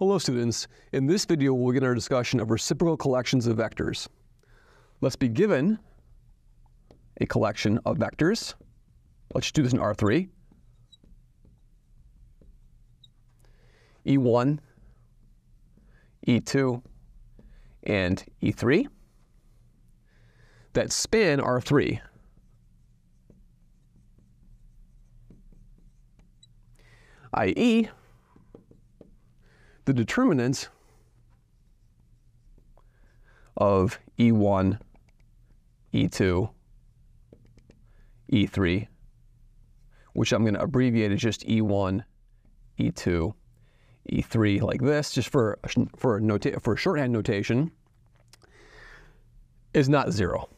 Hello students, in this video we'll begin our discussion of reciprocal collections of vectors. Let's be given a collection of vectors. Let's do this in R3. E1, E2, and E3 that span R3. i.e., the determinant of E1, E2, E3, which I'm going to abbreviate as just E1, E2, E3 like this, just for, for, a nota for shorthand notation, is not zero.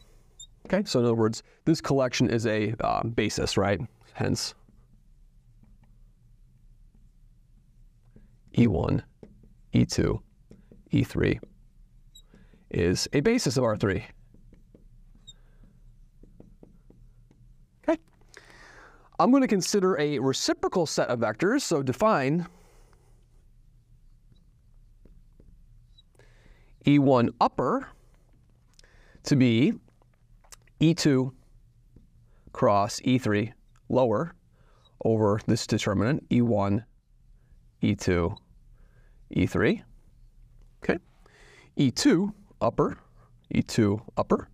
Okay, so in other words, this collection is a uh, basis, right? Hence, E1, E2, E3 is a basis of R3. Okay. I'm going to consider a reciprocal set of vectors, so define E1 upper to be E2 cross E3 lower over this determinant, E1, E2, E3. Okay. E2 upper, E2 upper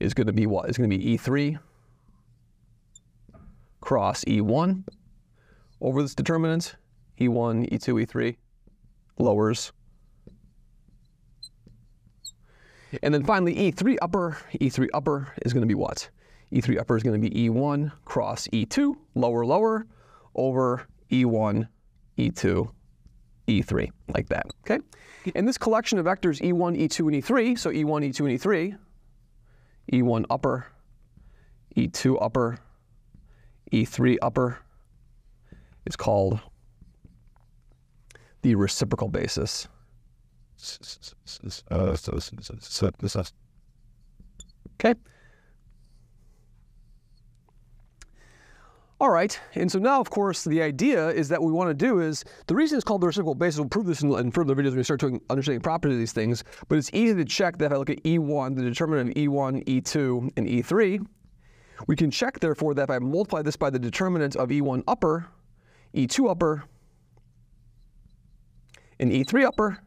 is going to be what? Is going to be E3 cross E1 over this determinant, E1, E2, E3 lowers. And then finally E3 upper, E3 upper is going to be what? E3 upper is going to be E1 cross E2, lower, lower, over E1, E2, E3, like that, okay? And this collection of vectors E1, E2, and E3, so E1, E2, and E3, E1 upper, E2 upper, E3 upper, is called the reciprocal basis. Okay. All right, and so now, of course, the idea is that we want to do is, the reason it's called the reciprocal basis, we'll prove this in, in further videos when we start to understanding properties of these things, but it's easy to check that if I look at E1, the determinant of E1, E2, and E3, we can check, therefore, that if I multiply this by the determinant of E1 upper, E2 upper, and E3 upper,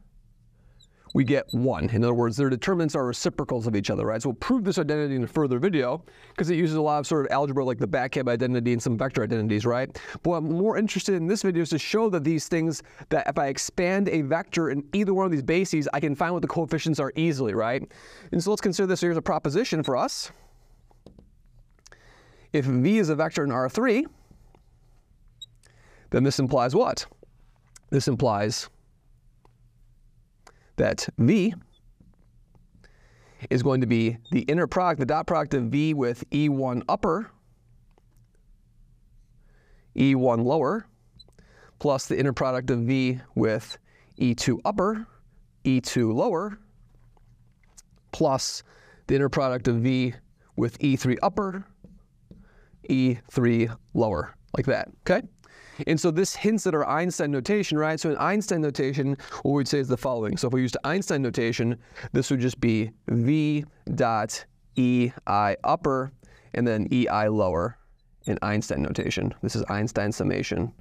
we get 1. In other words, their determinants are reciprocals of each other, right? So we'll prove this identity in a further video because it uses a lot of sort of algebra like the BAC-CAB identity and some vector identities, right? But what I'm more interested in this video is to show that these things, that if I expand a vector in either one of these bases, I can find what the coefficients are easily, right? And so let's consider this. Here's a proposition for us. If V is a vector in R3, then this implies what? This implies that V is going to be the inner product, the dot product of V with E1 upper, E1 lower, plus the inner product of V with E2 upper, E2 lower, plus the inner product of V with E3 upper, E3 lower, like that, okay? And so this hints at our Einstein notation, right? So in Einstein notation, what we'd say is the following. So if we used Einstein notation, this would just be V dot EI upper and then EI lower in Einstein notation. This is Einstein summation.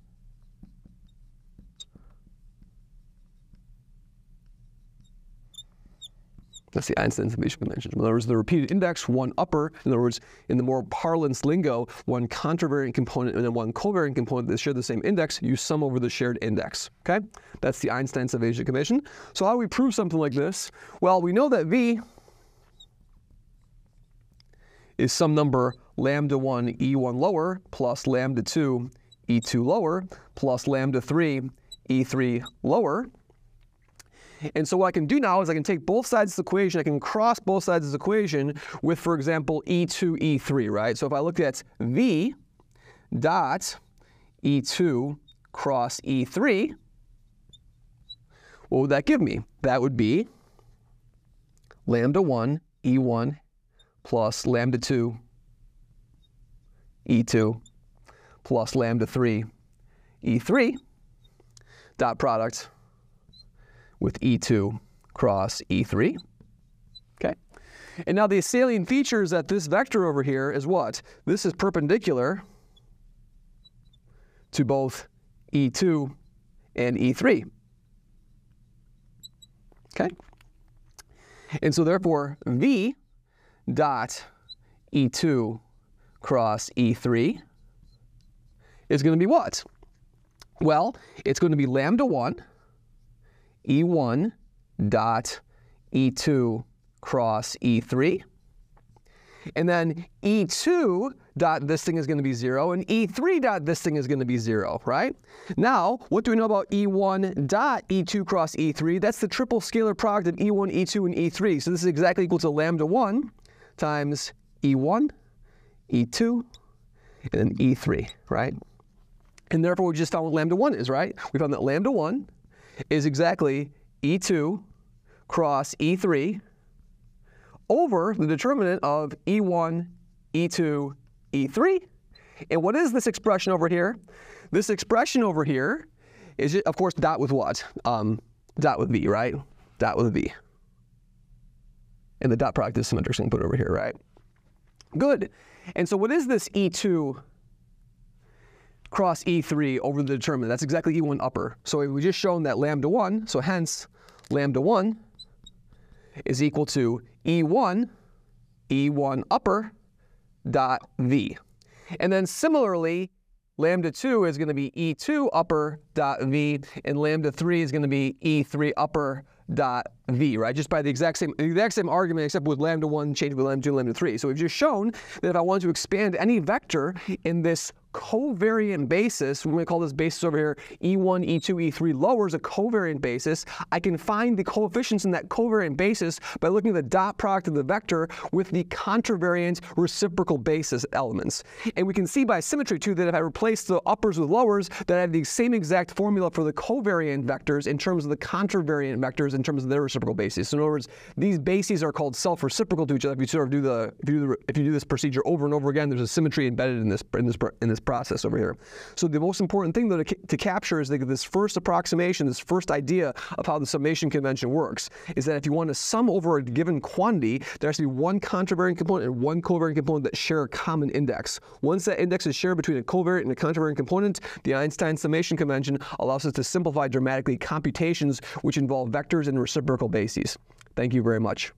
That's the Einstein summation convention. In other words, the repeated index, one upper. In other words, in the more parlance lingo, one contravariant component and then one covariant component that share the same index, you sum over the shared index. Okay? That's the Einstein summation convention. So how do we prove something like this? Well, we know that V is some number lambda 1 E1 lower plus lambda 2 E2 lower plus lambda 3 E3 lower. And so what I can do now is I can take both sides of the equation, I can cross both sides of the equation with, for example, E2, E3, right? So if I look at V dot E2 cross E3, what would that give me? That would be lambda 1 E1 plus lambda 2 E2 plus lambda 3 E3 dot product with E2 cross E3. Okay. And now the salient features that this vector over here is what? This is perpendicular to both E2 and E3. Okay? And so therefore, V dot E2 cross E3 is going to be what? Well, it's going to be lambda 1 E1 dot E2 cross E3. And then E2 dot this thing is going to be 0, and E3 dot this thing is going to be 0, right? Now, what do we know about E1 dot E2 cross E3? That's the triple scalar product of E1, E2, and E3. So this is exactly equal to lambda 1 times E1, E2, and then E3, right? And therefore, we just found what lambda 1 is, right? We found that lambda 1 is exactly E2 cross E3 over the determinant of E1, E2, E3. And what is this expression over here? This expression over here is, of course, dot with what? Um, dot with V, right? Dot with V. And the dot product is symmetric, so we can put over here, right? Good. And so what is this E2 cross E3 over the determinant? That's exactly E1 upper. So we just shown that lambda 1, so hence lambda 1 is equal to E1, E1 upper dot V. And then similarly, lambda 2 is going to be E2 upper dot V, and lambda 3 is going to be E3 upper dot v, right? Just by the exact same the exact same argument, except with lambda 1 changed with lambda 2 lambda 3. So we've just shown that if I want to expand any vector in this covariant basis, we're going to call this basis over here E1, E2, E3 lowers a covariant basis, I can find the coefficients in that covariant basis by looking at the dot product of the vector with the contravariant reciprocal basis elements. And we can see by symmetry too that if I replace the uppers with lowers, that I have the same exact formula for the covariant vectors in terms of the contravariant vectors in terms of their reciprocal bases. So in other words, these bases are called self-reciprocal to each other. If you sort of do the if you do, the, if you do this procedure over and over again, there's a symmetry embedded in this in this in this process over here. So the most important thing to, to capture is this first approximation, this first idea of how the summation convention works, is that if you want to sum over a given quantity, there has to be one contravariant component and one covariant component that share a common index. Once that index is shared between a covariant and a contravariant component, the Einstein summation convention allows us to simplify dramatically computations which involve vectors and reciprocal bases. Thank you very much.